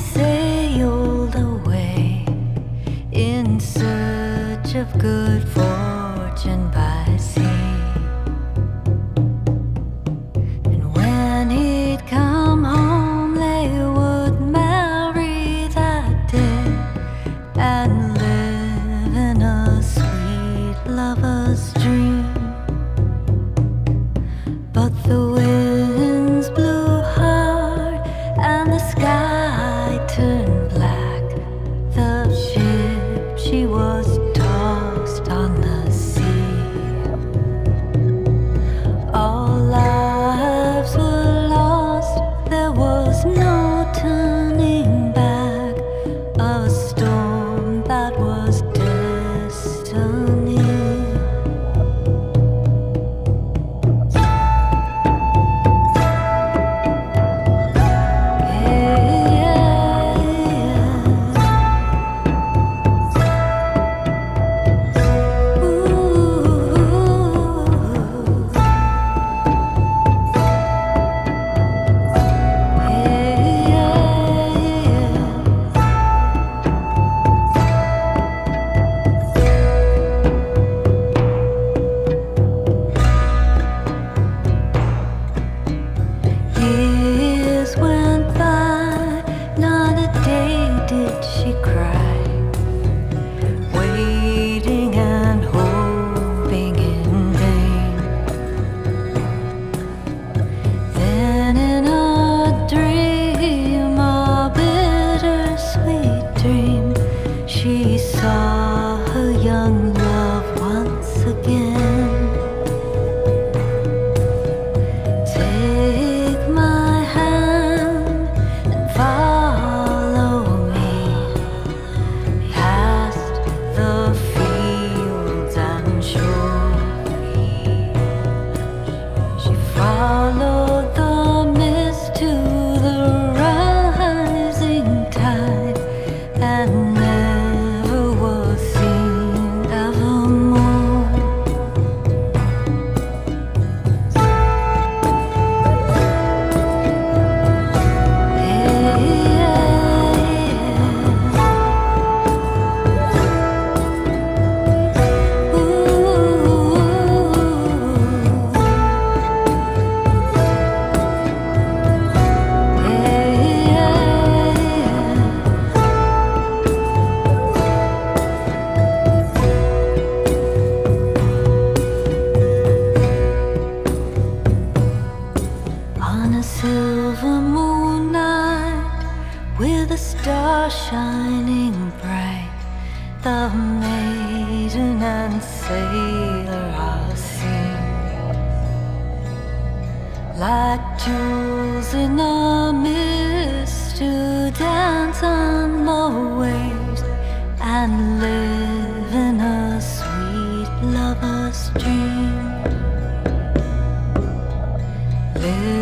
say silver moonlight with a star shining bright. The maiden and sailor are seen. Like jewels in a mist to dance on the waves and live in a sweet lover's dream. Live